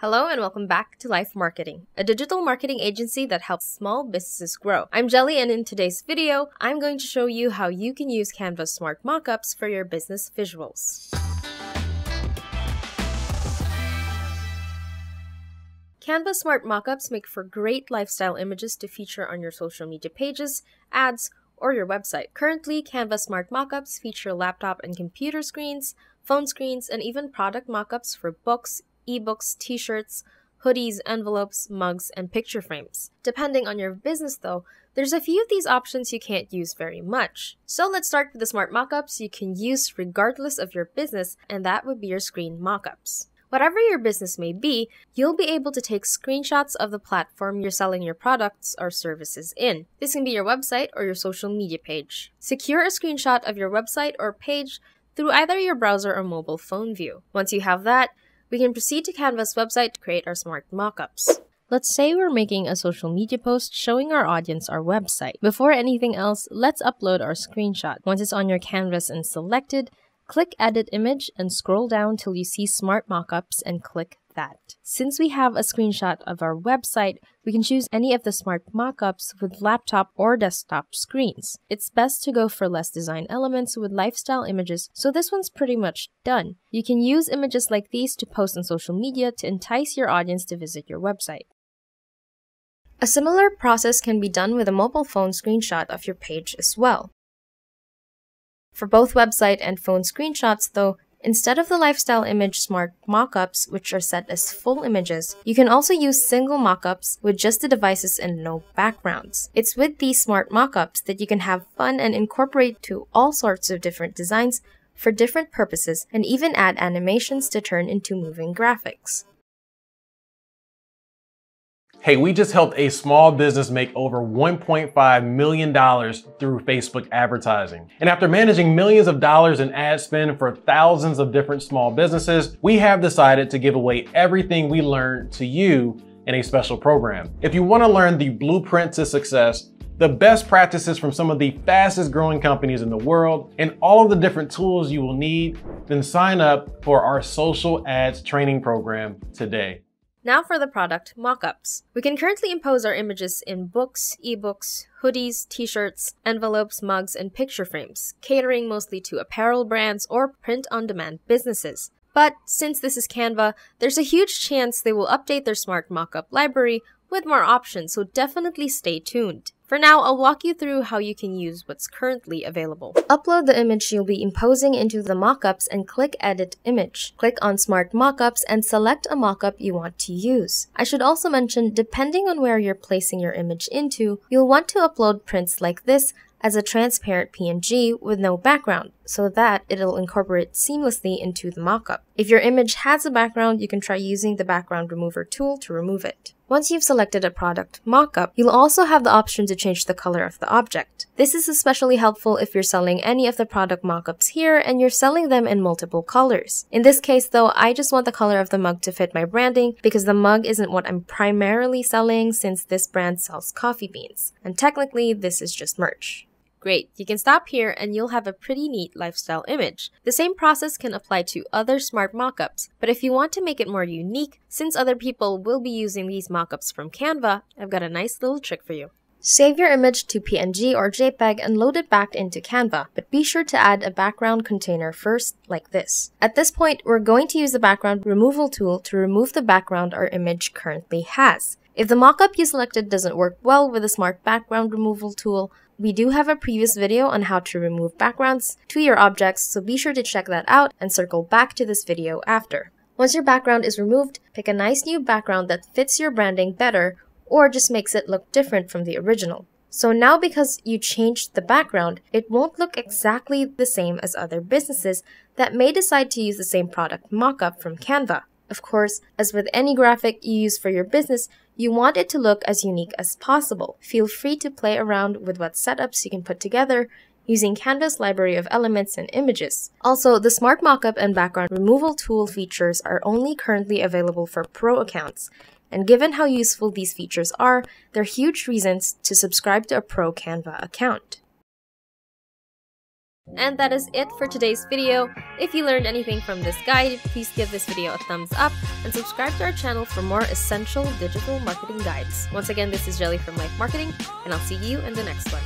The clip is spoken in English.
Hello and welcome back to LYFE Marketing, a digital marketing agency that helps small businesses grow. I'm Jelly and in today's video, I'm going to show you how you can use Canva Smart Mockups for your business visuals. Canva Smart Mockups make for great lifestyle images to feature on your social media pages, ads, or your website. Currently, Canva Smart Mockups feature laptop and computer screens, phone screens, and even product mockups for books, ebooks, t shirts, hoodies, envelopes, mugs, and picture frames. Depending on your business, though, there's a few of these options you can't use very much. So let's start with the smart mockups you can use regardless of your business, and that would be your screen mockups. Whatever your business may be, you'll be able to take screenshots of the platform you're selling your products or services in. This can be your website or your social media page. Secure a screenshot of your website or page through either your browser or mobile phone view. Once you have that, we can proceed to Canva's website to create our smart mockups. Let's say we're making a social media post showing our audience our website. Before anything else, let's upload our screenshot. Once it's on your canvas and selected, click Edit Image and scroll down till you see Smart Mockups and click that. Since we have a screenshot of our website, we can choose any of the smart mockups with laptop or desktop screens. It's best to go for less design elements with lifestyle images, so this one's pretty much done. You can use images like these to post on social media to entice your audience to visit your website. A similar process can be done with a mobile phone screenshot of your page as well. For both website and phone screenshots, though, Instead of the lifestyle image smart mockups, which are set as full images, you can also use single mockups with just the devices and no backgrounds. It's with these smart mockups that you can have fun and incorporate to all sorts of different designs for different purposes and even add animations to turn into moving graphics. Hey, we just helped a small business make over $1.5 million through Facebook advertising. And after managing millions of dollars in ad spend for thousands of different small businesses, we have decided to give away everything we learned to you in a special program. If you want to learn the blueprint to success, the best practices from some of the fastest growing companies in the world, and all of the different tools you will need, then sign up for our social ads training program today. Now for the product mockups. We can currently impose our images in books, ebooks, hoodies, t-shirts, envelopes, mugs, and picture frames, catering mostly to apparel brands or print-on-demand businesses. But since this is Canva, there's a huge chance they will update their smart mockup library with more options, so definitely stay tuned. For now, I'll walk you through how you can use what's currently available. Upload the image you'll be imposing into the mockups and click Edit Image. Click on Smart Mockups and select a mockup you want to use. I should also mention, depending on where you're placing your image into, you'll want to upload prints like this as a transparent PNG with no background so that it'll incorporate seamlessly into the mockup. If your image has a background, you can try using the background remover tool to remove it. Once you've selected a product mockup, you'll also have the option to change the color of the object. This is especially helpful if you're selling any of the product mockups here and you're selling them in multiple colors. In this case though, I just want the color of the mug to fit my branding because the mug isn't what I'm primarily selling since this brand sells coffee beans. And technically, this is just merch. Great, you can stop here and you'll have a pretty neat lifestyle image. The same process can apply to other smart mockups, but if you want to make it more unique, since other people will be using these mockups from Canva, I've got a nice little trick for you. Save your image to PNG or JPEG and load it back into Canva, but be sure to add a background container first, like this. At this point, we're going to use the background removal tool to remove the background our image currently has. If the mockup you selected doesn't work well with the Smart Background Removal tool, we do have a previous video on how to remove backgrounds to your objects, so be sure to check that out and circle back to this video after. Once your background is removed, pick a nice new background that fits your branding better or just makes it look different from the original. So now because you changed the background, it won't look exactly the same as other businesses that may decide to use the same product mockup from Canva. Of course, as with any graphic you use for your business, you want it to look as unique as possible. Feel free to play around with what setups you can put together using Canva's library of elements and images. Also, the Smart Mockup and Background Removal tool features are only currently available for pro accounts, and given how useful these features are, they're huge reasons to subscribe to a pro Canva account. And that is it for today's video. If you learned anything from this guide, please give this video a thumbs up and subscribe to our channel for more essential digital marketing guides. Once again, this is Jelly from LYFE Marketing, and I'll see you in the next one.